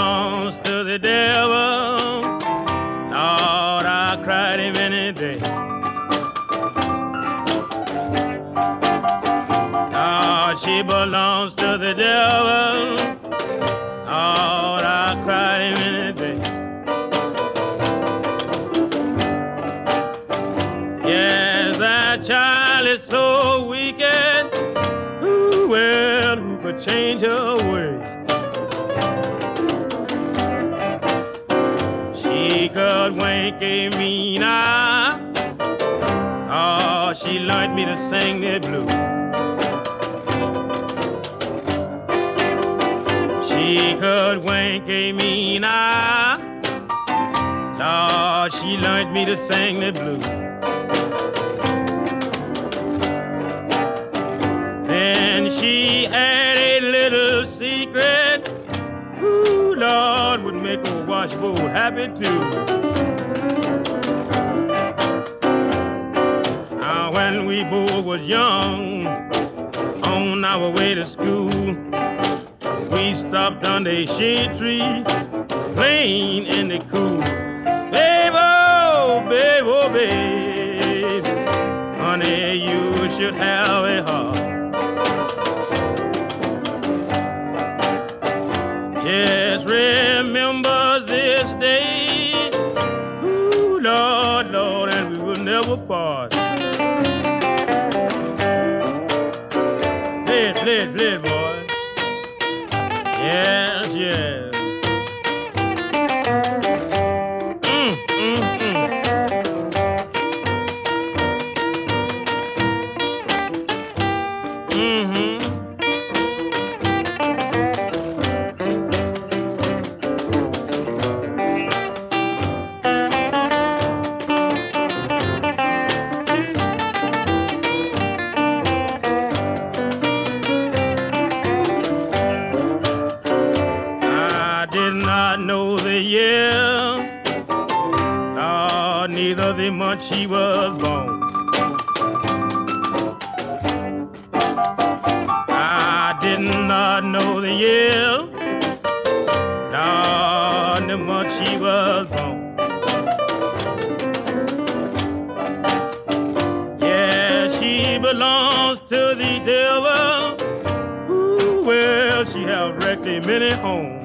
belongs to the devil. Lord, I cried him any day. Lord, she belongs to the devil. Lord, I cried him any day. Yes, that child is so wicked. Who, well, who could change her ways? Could wink a mean eye. Oh, she learned me to sing the blues. She could wink a mean eye. Lord, she learned me to sing the blues. Make a washboard happy too. Now, when we both was young, on our way to school, we stopped under a shade tree, playing in the cool. Babe, oh, babe, oh, babe, honey, you should have a heart. Will. Play it, play it, play it, boy. Yes, yes. Neither the month she was born. I did not know the year, nor the month she was born. Yeah, she belongs to the devil. Ooh, well, she have wrecked many homes.